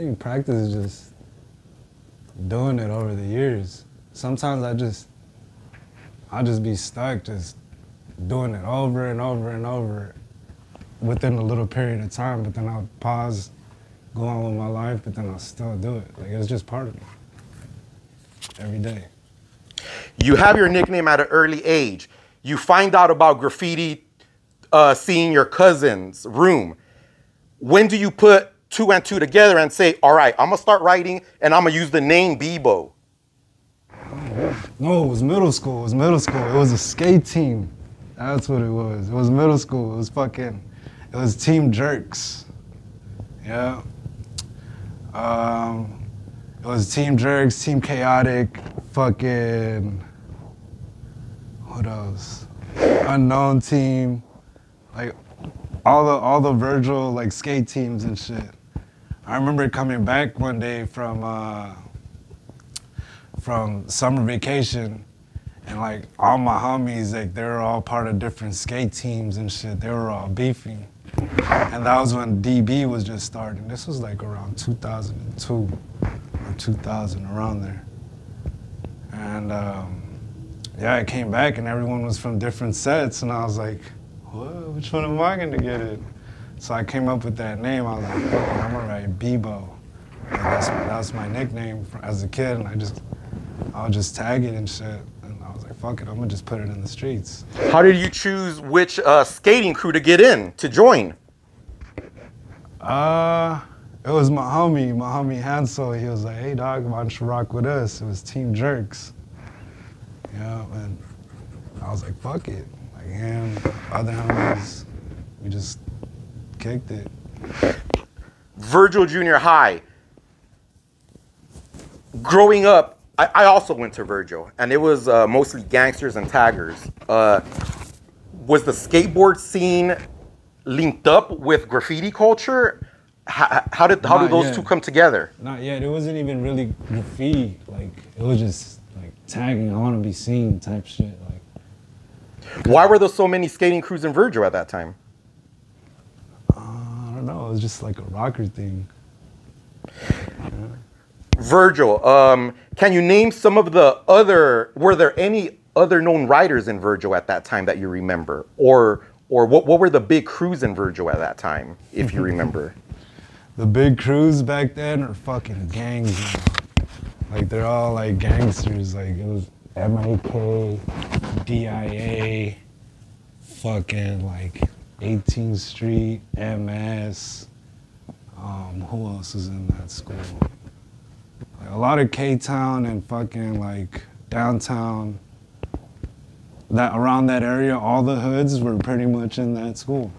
think practice is just doing it over the years. Sometimes I just, I'll just be stuck just doing it over and over and over within a little period of time, but then I'll pause, go on with my life, but then I'll still do it. Like it's just part of me every day. You have your nickname at an early age. You find out about graffiti uh, seeing your cousin's room. When do you put two and two together and say, all right, I'm gonna start writing and I'm gonna use the name Bebo? No, it was middle school. It was middle school. It was a skate team. That's what it was. It was middle school. It was fucking, it was Team Jerks. Yeah. Um, it was Team Jerks, Team Chaotic, fucking, what else? Unknown Team, like all the all the Virgil like skate teams and shit. I remember coming back one day from uh, from summer vacation, and like all my homies, like they were all part of different skate teams and shit. They were all beefing, and that was when DB was just starting. This was like around 2002 or 2000, around there. And um, yeah, I came back and everyone was from different sets, and I was like, what? Which one am I gonna get in? So I came up with that name. I was like, "Fuck I'm gonna write Bebo. Like, that's, that was my nickname for, as a kid, and I just, I would just tag it and shit. And I was like, fuck it, I'm gonna just put it in the streets. How did you choose which uh, skating crew to get in, to join? Uh, it was my homie, my homie Hansel. He was like, hey dog, why don't you rock with us? It was Team Jerks. Yeah, and I was like, fuck it. Like him, other homies, we just kicked it. Virgil Junior High. Growing up, I, I also went to Virgil, and it was uh, mostly gangsters and taggers. Uh, was the skateboard scene linked up with graffiti culture? How, how did how Not did those yet. two come together? Not yet. It wasn't even really graffiti. Like it was just like tagging. I want to be seen type shit. Like Why were there so many skating crews in Virgil at that time? uh, I don't know. It was just like a rocker thing. Virgil, um, can you name some of the other? Were there any other known writers in Virgil at that time that you remember, or or what, what were the big crews in Virgil at that time, if you remember? The big crews back then are fucking gangs now. Like they're all like gangsters. Like it was MIK, DIA, fucking like 18th Street, MS. Um, who else is in that school? Like a lot of K Town and fucking like downtown. That around that area, all the hoods were pretty much in that school,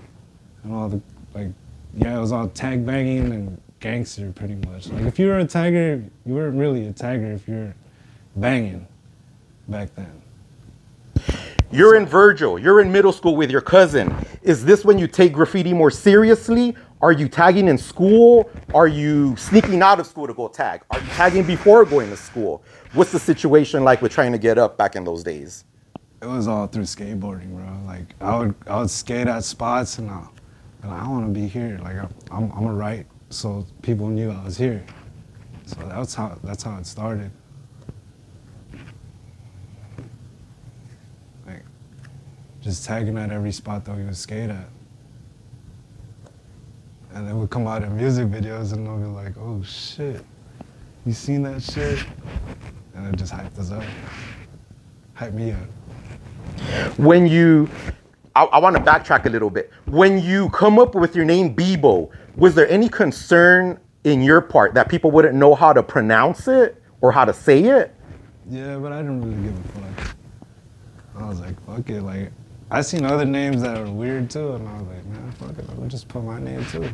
and all the like yeah, it was all tag banging and gangster pretty much. Like if you were a tagger, you weren't really a tagger if you're banging back then. You're in Virgil. You're in middle school with your cousin. Is this when you take graffiti more seriously? Are you tagging in school? Are you sneaking out of school to go tag? Are you tagging before going to school? What's the situation like with trying to get up back in those days? It was all through skateboarding, bro. Like I would I would skate at spots and I, and I want to be here. Like I'm I'm, I'm a right, so people knew I was here. So that's how that's how it started. Like just tagging at every spot that we would skate at. And then we'd come out in music videos and they'll be like, oh shit, you seen that shit? And it just hyped us up. Hyped me up. when you I, I want to backtrack a little bit. When you come up with your name Bebo, was there any concern in your part that people wouldn't know how to pronounce it or how to say it? Yeah, but I didn't really give a fuck. I was like, fuck it. Like, I seen other names that are weird too, and I was like, man, fuck it. I'll just put my name too.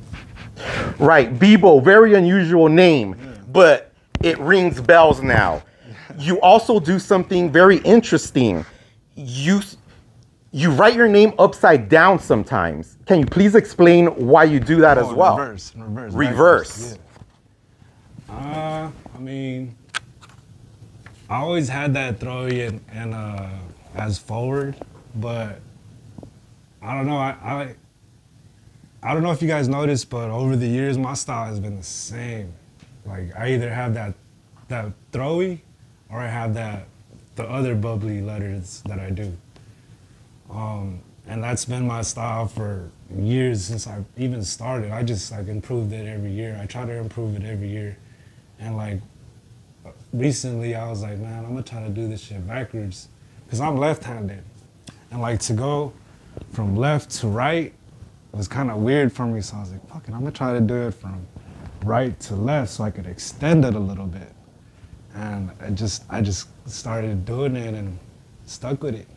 Right, Bebo, very unusual name, but it rings bells now. You also do something very interesting. You you write your name upside down sometimes. Can you please explain why you do that as Oh, well? Reverse, reverse. Reverse. Yeah. Uh, I mean, I always had that throw in and uh, as forward, but I don't know. I, I I don't know if you guys noticed, but over the years, my style has been the same. Like I either have that that throwy, or I have that the other bubbly letters that I do. Um, and that's been my style for years since I even started. I just like improved it every year. I try to improve it every year, and like recently I was like, man, I'm gonna try to do this shit backwards, cause I'm left-handed, and like to go from left to right was kind of weird for me. So I was like, fuck it, I'm gonna try to do it from right to left so I could extend it a little bit, and I just I just started doing it and stuck with it.